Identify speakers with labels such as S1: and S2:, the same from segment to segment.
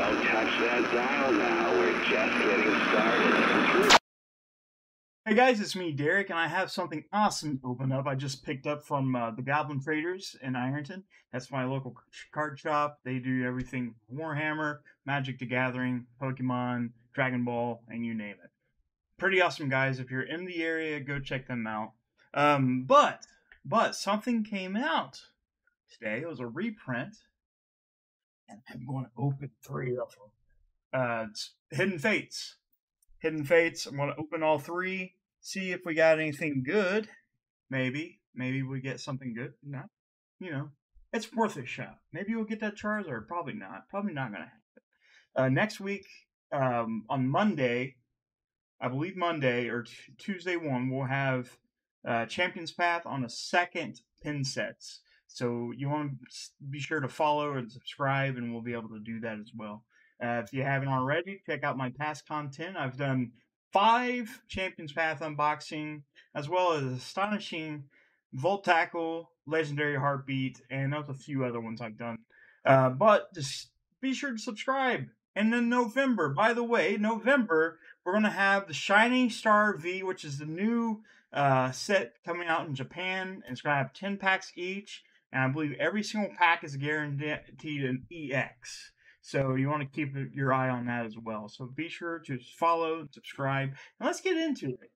S1: Don't touch that dial now. We're just getting started.
S2: Hey guys, it's me, Derek, and I have something awesome to open up. I just picked up from uh, the Goblin Traders in Ironton. That's my local card shop. They do everything Warhammer, Magic the Gathering, Pokemon, Dragon Ball, and you name it. Pretty awesome guys. If you're in the area, go check them out. Um, but, but something came out today. It was a reprint, I'm going to open three of them. Uh, Hidden Fates. Hidden Fates. I'm going to open all three, see if we got anything good. Maybe. Maybe we get something good. Not, you know, it's worth a shot. Maybe we'll get that Charizard. Probably not. Probably not going to happen. Uh, next week, um, on Monday, I believe Monday or t- Tuesday one, we'll have uh, Champions Path on the second pin sets. So you want to be sure to follow and subscribe, and we'll be able to do that as well. Uh, if you haven't already, check out my past content. I've done five Champions Path unboxing, as well as astonishing Volt Tackle, Legendary Heartbeat, and there's a few other ones I've done. Uh, but just be sure to subscribe. And then November, by the way, November, we're going to have the Shining Star V, which is the new uh, set coming out in Japan. It's going to have 10 packs each. And I believe every single pack is guaranteed an EX. So you want to keep your eye on that as well. So be sure to follow, subscribe, and let's get into it.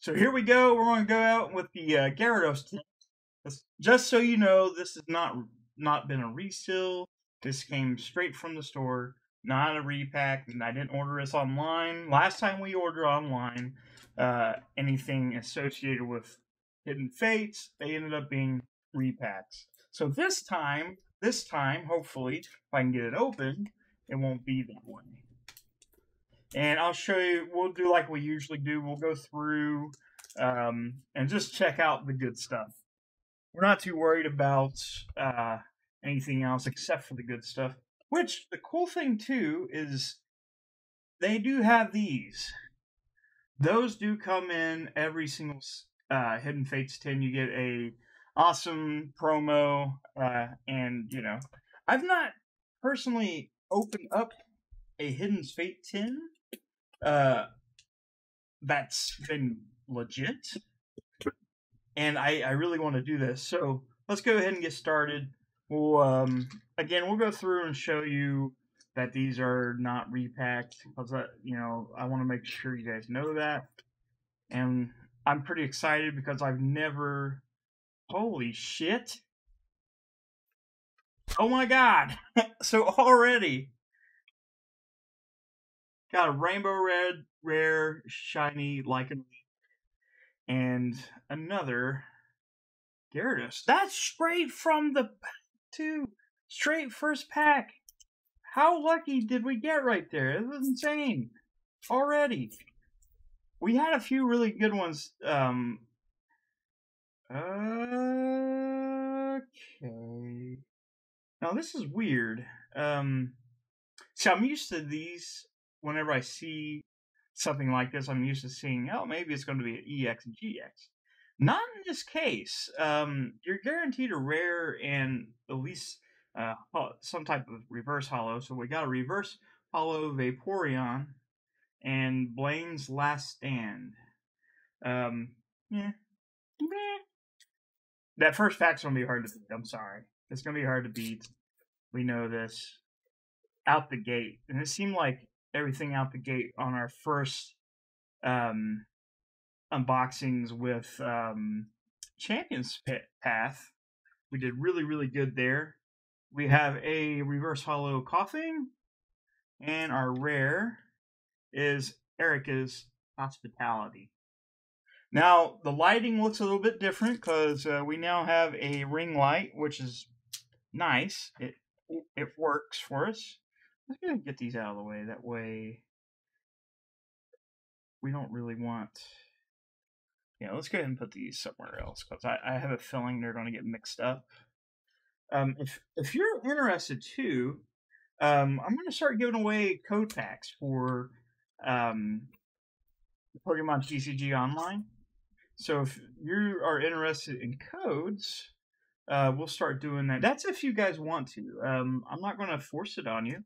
S2: So here we go. We're going to go out with the uh, Gyarados. Just so you know, this has not not been a reseal. This came straight from the store, not a repack, and I didn't order this online. Last time we ordered online, uh, anything associated with Hidden Fates, they ended up being repacks. So this time, this time, hopefully, if I can get it open, it won't be that way. And I'll show you, we'll do like we usually do. We'll go through um, and just check out the good stuff. We're not too worried about uh, anything else except for the good stuff. Which, the cool thing too is they do have these. Those do come in every single uh, Hidden Fates tin. You get a awesome promo, uh, and you know, I've not personally opened up a Hidden Fate tin uh, that's been legit, and I, I really want to do this. So let's go ahead and get started. We'll um, again we'll go through and show you that these are not repacked because uh, you know I want to make sure you guys know that, and I'm pretty excited because I've never Holy shit. Oh my god. so already got a rainbow red, rare, shiny Lycanroc, and another Gyarados. That's straight from the two. Straight first pack. How lucky did we get right there? It was insane. Already. We had a few really good ones um, Okay. Now this is weird. Um, so I'm used to these. Whenever I see something like this, I'm used to seeing, oh, maybe it's going to be an EX and GX. Not in this case. Um, you're guaranteed a rare and at least uh, some type of reverse holo. So we got a reverse holo Vaporeon and Blaine's Last Stand. Um, yeah, that first pack's gonna be hard to beat. I'm sorry, it's gonna be hard to beat. We know this out the gate, and it seemed like everything out the gate on our first um, unboxings with um, Champions Path. We did really, really good there. We have a reverse holo Koffing, and our rare is Erika's hospitality. Now, the lighting looks a little bit different because uh, we now have a ring light, which is nice. It it works for us. Let's get these out of the way. That way, we don't really want. Yeah, let's go ahead and put these somewhere else because I, I have a feeling they're going to get mixed up. Um, if if you're interested too, um, I'm going to start giving away code packs for um, Pokemon TCG Online. So if you are interested in codes, uh, we'll start doing that. That's if you guys want to. Um, I'm not going to force it on you.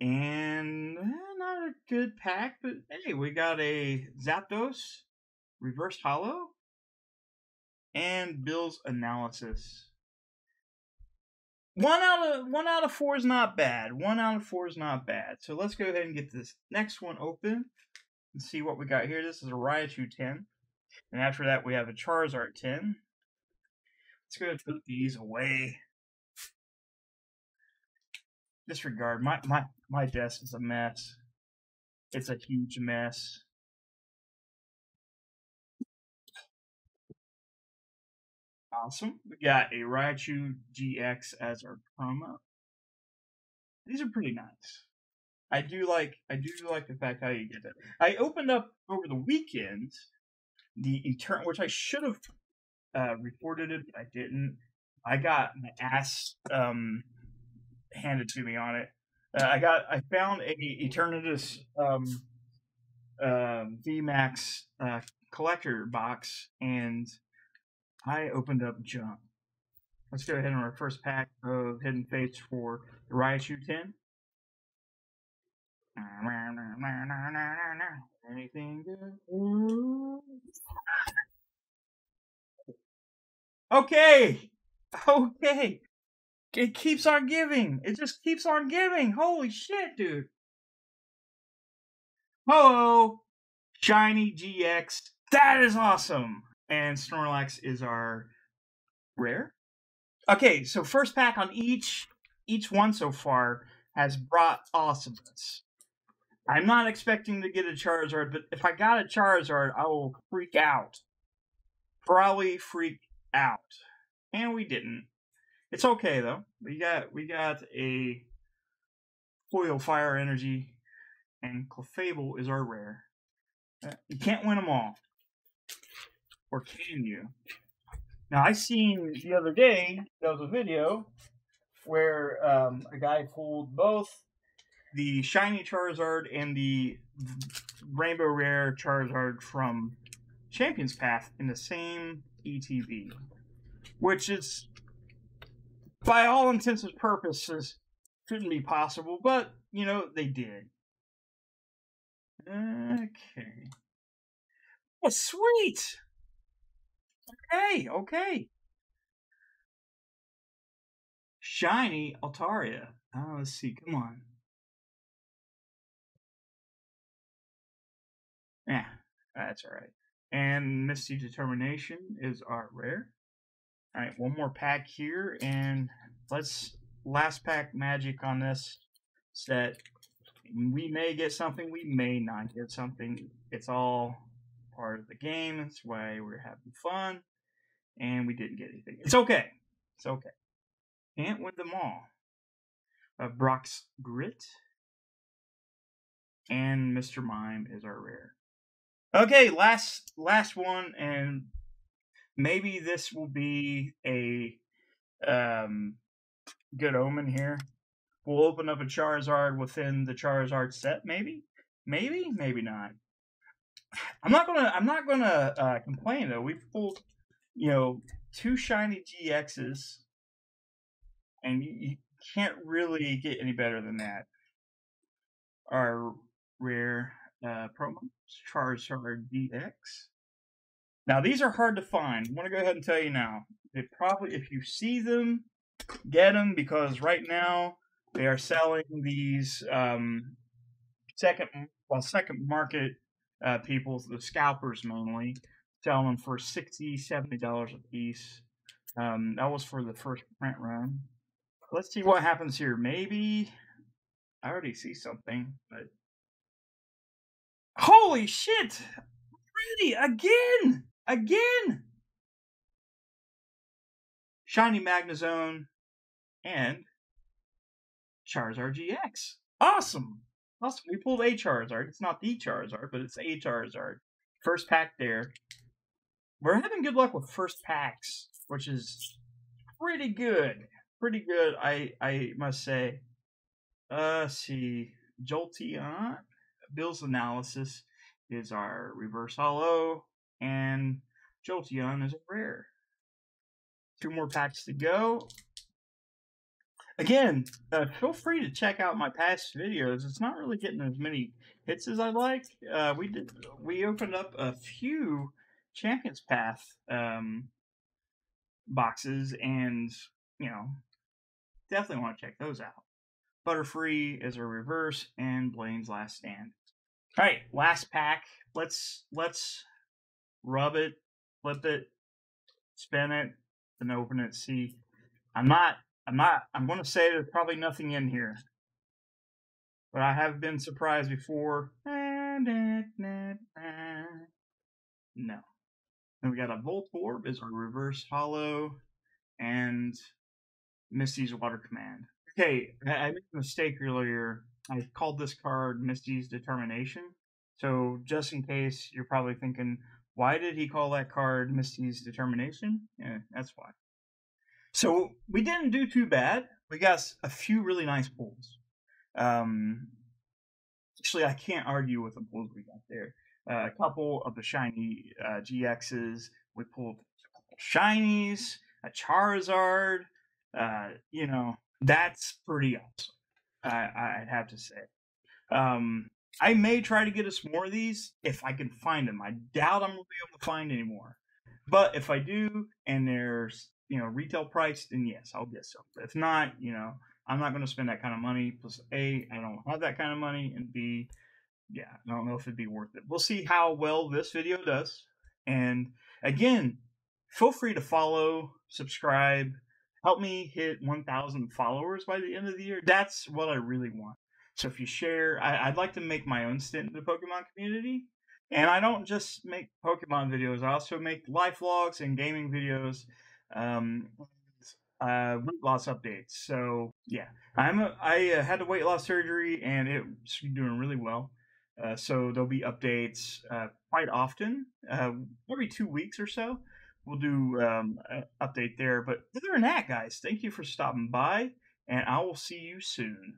S2: And eh, not a good pack, but hey, we got a Zapdos reverse holo and Bill's analysis. One out of one out of four is not bad. One out of four is not bad. So let's go ahead and get this next one open and see what we got here. This is a Raichu tin. And after that we have a Charizard tin. Let's go put these away. Disregard. My my my desk is a mess. It's a huge mess. Awesome. We got a Raichu GX as our promo. These are pretty nice. I do like I do like the fact how you get it. I opened up over the weekend the eternal, which I should have uh, reported it, but I didn't. I got my ass um, handed to me on it. Uh, I got I found a Eternatus um, uh, VMAX uh, collector box, and I opened up junk. Let's go ahead on our first pack of Hidden Fates for the Raichu tin. Anything good? Okay. Okay. It keeps on giving. It just keeps on giving. Holy shit, dude. Hello. Shiny GX. That is awesome. And Snorlax is our rare. Okay, so first pack on each each one so far has brought awesomeness. I'm not expecting to get a Charizard, but if I got a Charizard, I will freak out. Probably freak out. And we didn't. It's okay though. We got we got a Foil Fire Energy, and Clefable is our rare. Uh, you can't win them all, or can you? Now I seen the other day there was a video where um, a guy pulled both the shiny Charizard and the Rainbow Rare Charizard from Champions Path in the same ETB, which is, by all intents and purposes, shouldn't be possible, but, you know, they did. Okay. Oh, sweet! Okay, okay. Shiny Altaria. Oh, let's see. Come on. Yeah, that's all right. And Misty Determination is our rare. All right, one more pack here, and let's last pack magic on this set. We may get something, we may not get something. It's all part of the game. That's why we're having fun. And we didn't get anything. It's okay. It's okay. Can't win them all. Uh, Brock's Grit. And Mr. Mime is our rare. Okay, last last one, and maybe this will be a um, good omen here. We'll open up a Charizard within the Charizard set, maybe, maybe, maybe not. I'm not gonna. I'm not gonna uh, complain though. We pulled, you know, two shiny GXs, and you, you can't really get any better than that. Our rare uh, promos, Charizard GX. Now these are hard to find. I'm gonna go ahead and tell you now. They probably, if you see them, get them because right now they are selling these um, second, well, second market uh, people, the scalpers mainly, selling them for 60 70 dollars a piece. Um, that was for the first print run. Let's see what happens here. Maybe I already see something, but Holy shit! Ready again! Again! Shiny Magnezone and Charizard GX. Awesome! Awesome. We pulled a Charizard. It's not the Charizard, but it's a Charizard. First pack there. We're having good luck with first packs, which is pretty good. Pretty good, I I must say. Uh, see. Jolteon. Bill's analysis is our reverse holo, and Jolteon is a rare. Two more packs to go. again, uh, feel free to check out my past videos. It's not really getting as many hits as I'd like. Uh, we did we opened up a few Champions Path um, boxes, and you know, definitely want to check those out. Butterfree is a reverse, and Blaine's Last Stand. All right, last pack. Let's let's rub it, flip it, spin it, and open it. See, I'm not. I'm not. I'm going to say there's probably nothing in here, but I have been surprised before. No. Then we got a Voltorb is our reverse holo, and Misty's Water Command. Okay, I I made a mistake earlier. I called this card Misty's Determination. So just in case you're probably thinking, why did he call that card Misty's Determination? Yeah, that's why. So we didn't do too bad. We got a few really nice pulls. Um, actually, I can't argue with the pulls we got there. Uh, a couple of the shiny uh, GXs. We pulled shinies, a Charizard. Uh, you know, that's pretty awesome. I, I'd have to say. Um, I may try to get us more of these if I can find them. I doubt I'm gonna be able to find any more. But if I do, and there's you know retail price, then yes, I'll get some. But if not, you know, I'm not gonna spend that kind of money. Plus, a, I don't have that kind of money, and b, yeah, I don't know if it'd be worth it. We'll see how well this video does. And again, feel free to follow, subscribe, help me hit 1,000 followers by the end of the year. That's what I really want. So if you share, I, I'd like to make my own stint in the Pokemon community. And I don't just make Pokemon videos, I also make life vlogs and gaming videos, um, uh, weight loss updates. So yeah, I'm a, I uh, had a weight loss surgery and it's doing really well. Uh, so there'll be updates uh, quite often, uh, every two weeks or so. We'll do um, an update there. But other than that, guys, thank you for stopping by, and I will see you soon.